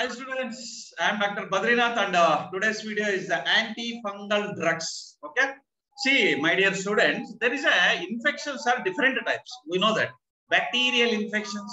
Hi students, I am Dr. Badrinath and uh, today's video is the antifungal drugs. Okay. See, my dear students, there is a infections are different types. We know that bacterial infections,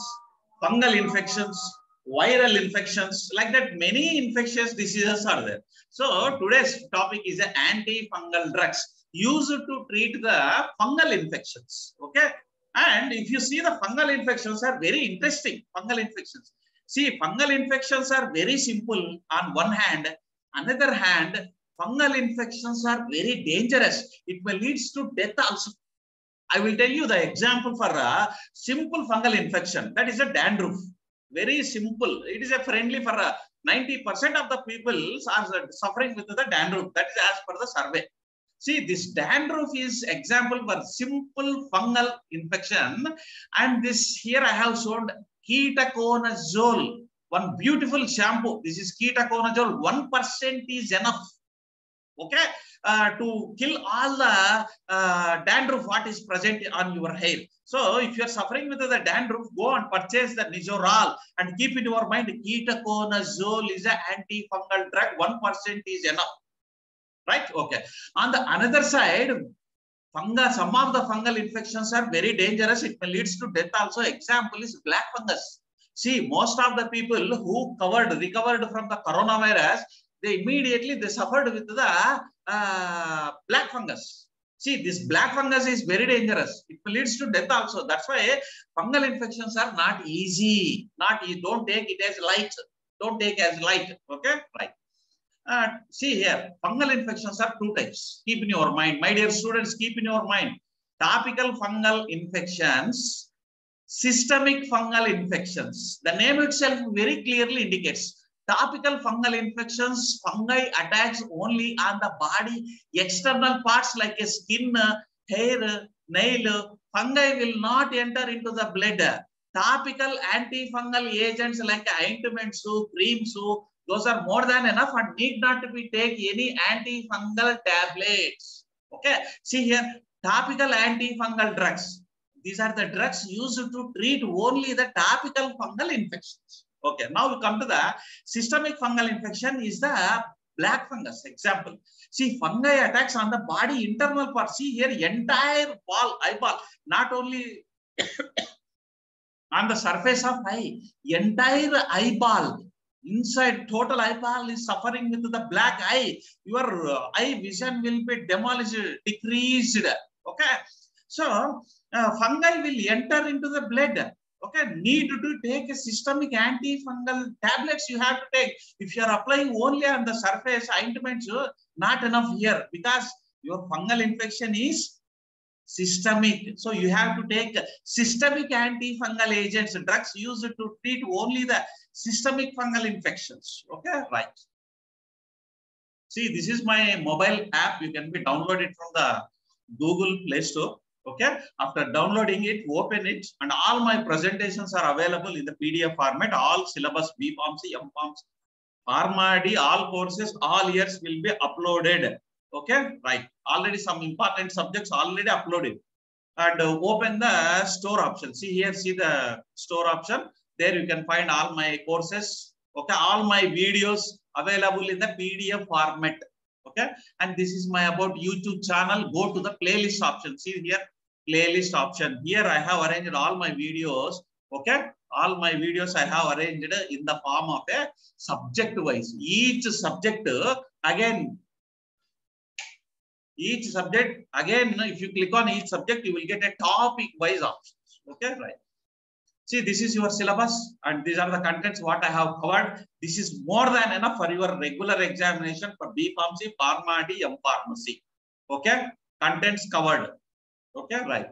fungal infections, viral infections, like that many infectious diseases are there. So today's topic is the antifungal drugs used to treat the fungal infections. Okay. And if you see the fungal infections are very interesting. Fungal infections. See, fungal infections are very simple on one hand. Another hand, fungal infections are very dangerous. It may leads to death also. I will tell you the example for a simple fungal infection. That is a dandruff. Very simple. It is a friendly for a 90% of the people are suffering with the dandruff. That is as per the survey. See, this dandruff is example for simple fungal infection. And this here I have shown ketoconazole, one beautiful shampoo. This is ketoconazole. One percent is enough. Okay, uh, to kill all the uh, dandruff what is present on your hair. So, if you are suffering with the dandruff, go and purchase the Nizoral and keep in your mind ketoconazole is an antifungal drug. One percent is enough. Right? Okay. On the another side, fungus, some of the fungal infections are very dangerous. It may leads to death also. Example is black fungus. See, most of the people who covered, recovered from the coronavirus, they immediately they suffered with the uh, black fungus. See, this black fungus is very dangerous. It leads to death also. That's why fungal infections are not easy. Not easy. Don't take it as light. Don't take as light. Okay, right. See here, fungal infections are two types. Keep in your mind. My dear students, keep in your mind. Topical fungal infections, systemic fungal infections. The name itself very clearly indicates topical fungal infections, fungi attacks only on the body, external parts like a skin, hair, nail. Fungi will not enter into the blood. Topical antifungal agents like ointments, creams, those are more than enough and need not to be take any antifungal tablets. Okay, see here, topical antifungal drugs. These are the drugs used to treat only the topical fungal infections. Okay, now we come to the systemic fungal infection is the black fungus example. See, fungi attacks on the body internal part. See here, entire ball, eyeball, not only on the surface of eye, entire eyeball, inside total eyeball is suffering with the black eye. Your eye vision will be demolished, decreased. Okay. So, uh, fungi will enter into the blood. Okay. Need to take a systemic antifungal tablets you have to take. If you are applying only on the surface ointments, not enough here because your fungal infection is systemic. So you have to take systemic antifungal agents, drugs used to treat only the systemic fungal infections. Okay, right. See, this is my mobile app. You can be downloaded from the Google Play Store. Okay, after downloading it, open it, and all my presentations are available in the PDF format. All syllabus, B Pharms, M Pharms, Pharma D, all courses, all years will be uploaded. Okay, right. Already some important subjects already uploaded. And open the store option. See here, see the store option. There you can find all my courses. Okay, all my videos available in the PDF format. Okay, and this is my about YouTube channel. Go to the playlist option. See here, playlist option. Here I have arranged all my videos. Okay, all my videos I have arranged in the form of a subject wise. Each subject again each subject again if you click on each subject you will get a topic wise options okay? Right. See this is your syllabus and these are the contents what i have covered. This is more than enough for your regular examination for b pharmacy pharma d m pharmacy okay? Contents covered okay? Right.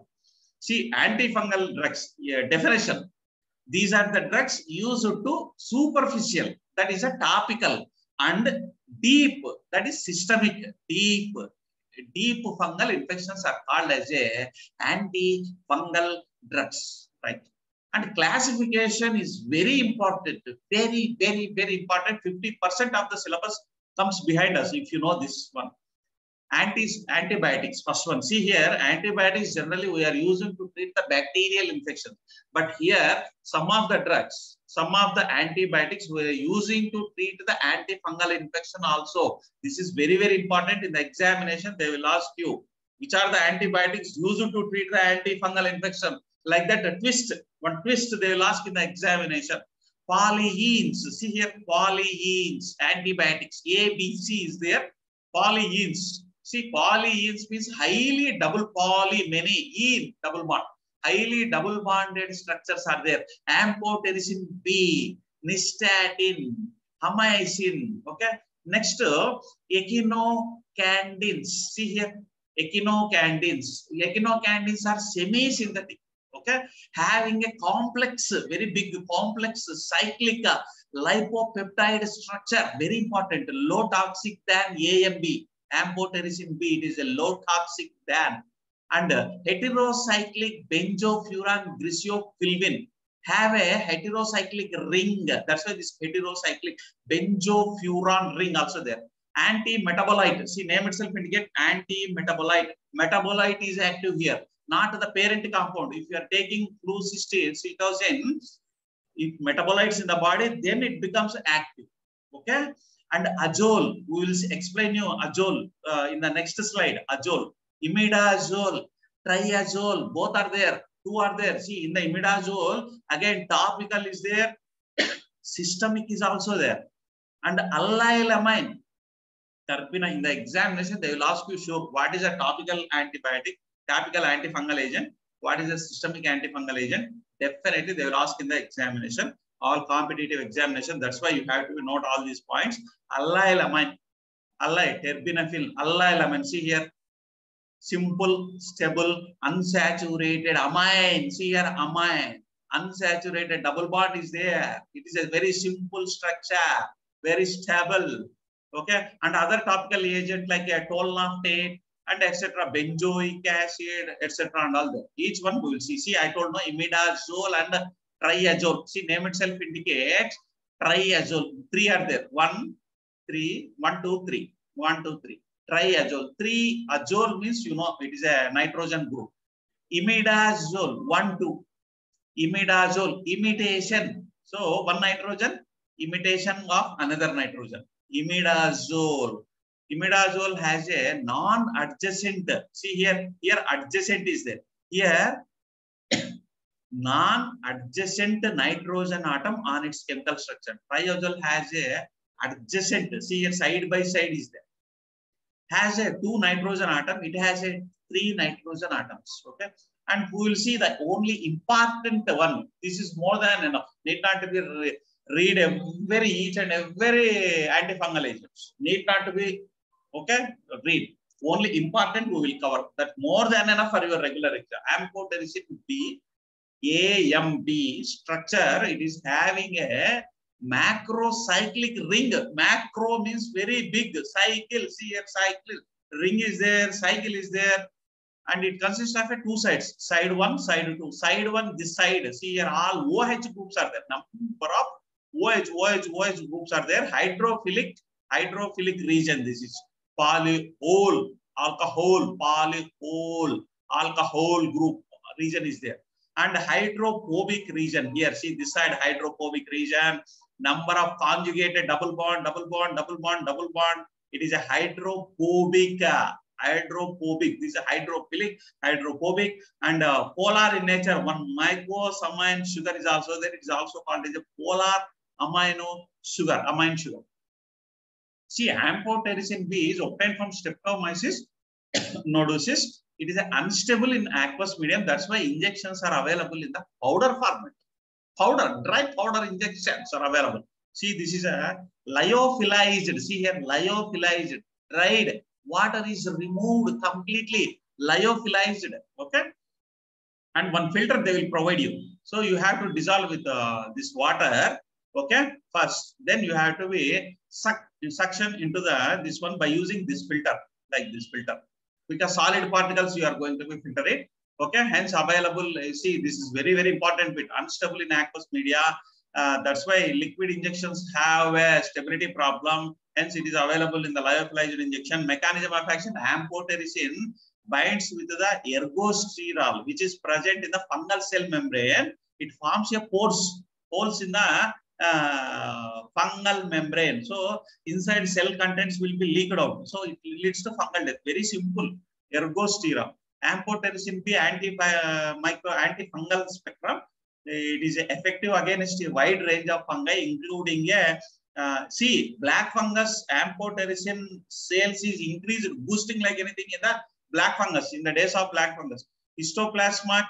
See antifungal drugs yeah, definition. These are the drugs used to superficial that is a topical and deep that is systemic deep deep fungal infections are called as a antifungal drugs, right? And classification is very important, very, very, very important. 50% of the syllabus comes behind us if you know this one. Anti antibiotics. First one. See here, antibiotics generally we are using to treat the bacterial infection. But here, some of the drugs, some of the antibiotics we are using to treat the antifungal infection also. This is very, very important in the examination. They will ask you, which are the antibiotics used to treat the antifungal infection? Like that, a twist, one twist they will ask in the examination. Polyenes, see here, polyenes, antibiotics, A, B, C is there. Polyenes, See, polyenes means highly double poly, many, ene, double bond. Highly double bonded structures are there. Amphotericin B, nystatin, Hamycin. Okay. Next, echinocandins. See here, echinocandins. Echinocandins are semi-synthetic. Okay. Having a complex, very big complex cyclic lipopeptide structure. Very important. Low toxic than A and B amphotericin B, it is a low toxic than. And uh, heterocyclic benzofuran griseofulvin have a heterocyclic ring. That's why this heterocyclic benzofuran ring also there. Anti-metabolite. See, name itself indicate anti-metabolite. Metabolite is active here, not the parent compound. If you are taking flucytosine, if metabolites in the body, then it becomes active. Okay and azole. We will explain you azole uh, in the next slide. Azole, imidazole, triazole, both are there. Two are there. See, in the imidazole, again, topical is there. Systemic is also there. And allylamine, terpina, in the examination, they will ask you, sure, what is a topical antibiotic, topical antifungal agent, what is a systemic antifungal agent? Definitely, they will ask in the examination all competitive examination. That's why you have to note all these points. Allylamine, allay, terbinafine, allylamine. See here, simple, stable, unsaturated amine. See here, amine. Unsaturated double bond is there. It is a very simple structure, very stable. Okay, and other topical agent like a tolnaftate and etc. Benzoic acid, etc. And all that. Each one we will see. See, I told no imidazole and triazole. See, name itself indicates triazole. Three are there. One, three, one, two, three. One, two, three. Triazole. Three azole means, you know, it is a nitrogen group. Imidazole. One, two. Imidazole. Imitation. So, one nitrogen, imitation of another nitrogen. Imidazole. Imidazole has a non-adjacent. See here, here adjacent is there. Here non-adjacent nitrogen atom on its chemical structure. Triazole has a adjacent, see here side by side is there. Has a two nitrogen atom, it has a three nitrogen atoms, okay? And we will see the only important one. This is more than enough. Need not to be re read every each and every antifungal agents. Need not to be, okay, read. Only important we will cover. That more than enough for your regular exam. Amphotericin B AMB structure, it is having a macrocyclic ring. Macro means very big cycle. See here, cycle. Ring is there, cycle is there. And it consists of a two sides. Side one, side two. Side one, this side. See here, all OH groups are there. Number of OH, OH, OH groups are there. Hydrophilic, hydrophilic region. This is polyol, alcohol, polyol, alcohol group region is there and hydrophobic region. Here, see this side hydrophobic region, number of conjugated double bond, double bond, double bond, double bond. It is a hydrophobic, uh, hydrophobic. This is a hydrophilic, hydrophobic, and uh, polar in nature. One mycosamine sugar is also there. It is also called as a polar amino sugar, amine sugar. See, amphotericin B is obtained from Streptomyces nodosus it is unstable in aqueous medium. That's why injections are available in the powder format. Powder, dry powder injections are available. See, this is a lyophilized. See here, lyophilized, dried. Water is removed completely, lyophilized. Okay. And one filter they will provide you. So you have to dissolve with uh, this water. Okay. First, then you have to be suck, suction into the this one by using this filter, like this filter because solid particles you are going to be filter it. Okay, hence available. You see, this is very, very important bit. Unstable in aqueous media. Uh, that's why liquid injections have a stability problem. Hence, it is available in the lyophilized injection. Mechanism of action, amphotericin binds with the ergosterol, which is present in the fungal cell membrane. It forms a pores, holes in the uh, fungal membrane. So, inside cell contents will be leaked out. So, it leads to fungal death. Very simple. Ergosterol. Amphotericin B anti uh, micro antifungal spectrum. It is effective against a wide range of fungi, including a uh, see black fungus amphotericin sales is increased, boosting like anything in the black fungus in the days of black fungus. Histoplasma,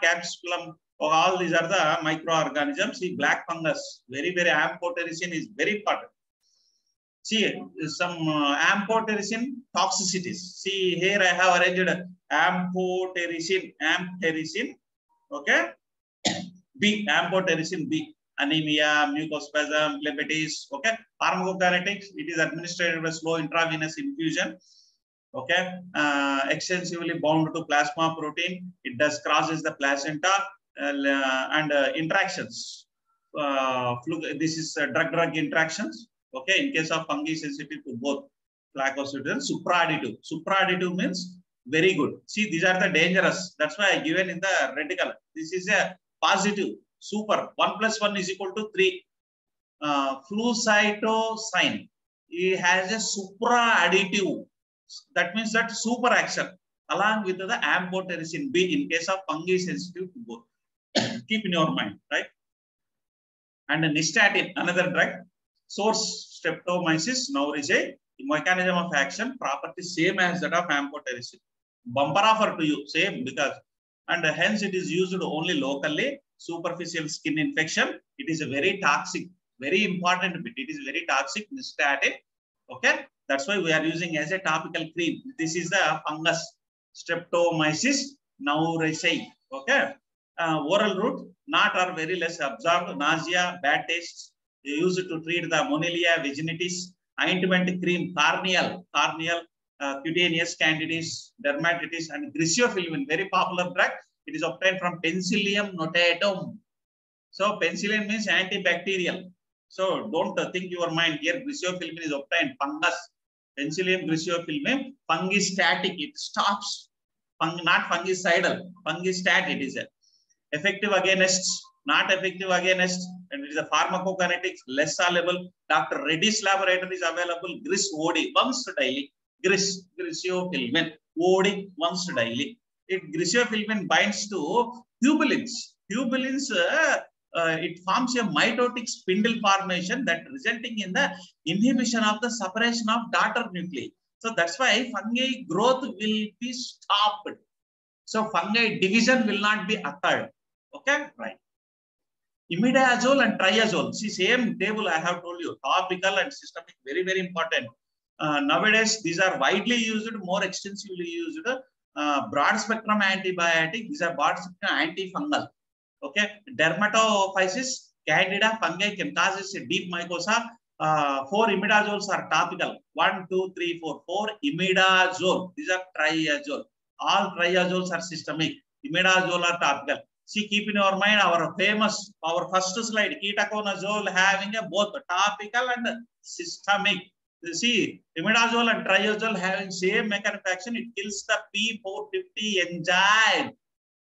capsulum, all these are the microorganisms. See black fungus, very very amphotericin is very important. See some uh, amphotericin toxicities. See here I have arranged amphotericin, amphotericin, okay. B, amphotericin B, anemia, mucospasm, phlebitis, okay. Pharmacokinetics, it is administered by slow intravenous infusion, okay. Uh, extensively bound to plasma protein, it does crosses the placenta and uh, interactions. Uh, this is drug-drug interactions, okay. In case of fungi sensitive to both glycoside and supraadditive. Supraadditive means very good. See, these are the dangerous. That's why I given in the red color. This is a positive, super. 1 plus 1 is equal to 3. Uh, flucytosine. It has a supra-additive. That means that super action along with the amphotericin B in case of fungi sensitive to both. Keep in your mind, right? And nystatin, another drug. Source streptomyces, now is a mechanism of action, property same as that of amphotericin. Bumper offer to you, same because and hence it is used only locally superficial skin infection it is a very toxic very important bit it is very toxic nystatin okay that's why we are using as a topical cream this is the fungus streptomyces noursei okay uh, oral route not or very less absorbed nausea bad taste used to treat the monilia vaginitis ointment cream corneal corneal uh, cutaneous candidiasis, dermatitis, and griseofulvin, very popular drug. It is obtained from Penicillium notatum. So penicillin means antibacterial. So don't think your mind here. Griseofulvin is obtained fungus. Penicillium griseofilin, fungistatic. It stops. Fung, not fungicidal. Fungistat it is a effective against. Not effective against. And it is a pharmacokinetics less soluble. Dr. Reddy's laboratory is available. Gris OD once daily. Gris, griseofulvin, OD once daily. It griseofulvin binds to tubulins. Tubulins, uh, uh, it forms a mitotic spindle formation that resulting in the inhibition of the separation of daughter nuclei. So that's why fungi growth will be stopped. So fungi division will not be occurred. Okay, right. Imidazole and triazole. See, same table I have told you. Topical and systemic, very, very important. Uh, nowadays, these are widely used, more extensively used. Uh, broad spectrum antibiotic, these are broad spectrum antifungal. Okay, dermatophysis, candida fungi can cause a deep mycosa. Uh, four imidazoles are topical. One, two, three, four. Four imidazole. These are triazole. All triazoles are systemic. Imidazole are topical. See, keep in your mind our famous, our first slide, ketoconazole having a both topical and systemic. You see, imidazole and triazole having same mechanism action, it kills the P450 enzyme.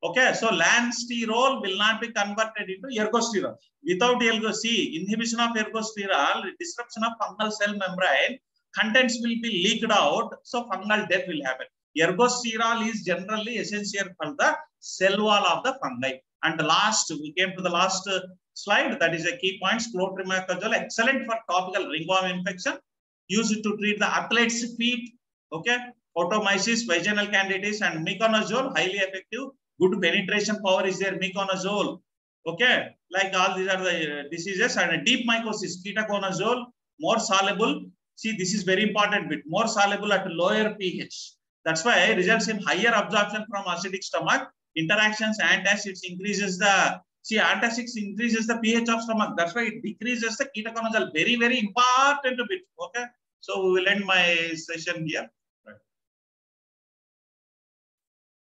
Okay, so lanssterol will not be converted into ergosterol. Without ergo, see, inhibition of ergosterol, disruption of fungal cell membrane, contents will be leaked out, so fungal death will happen. Ergosterol is generally essential for the cell wall of the fungi. And the last, we came to the last slide, that is a key point, clotrimazole, excellent for topical ringworm infection, used to treat the athlete's feet, okay, otomyces, vaginal candidiasis, and miconazole, highly effective good penetration power is there, miconazole. Okay, like all these are the uh, diseases and a deep mycosis, ketoconazole, more soluble. See, this is very important bit, more soluble at lower pH. That's why it results in higher absorption from acidic stomach. Interactions, antacids increases the, see, antacids increases the pH of stomach. That's why it decreases the ketoconazole. Very, very important bit. Okay. So we will end my session here.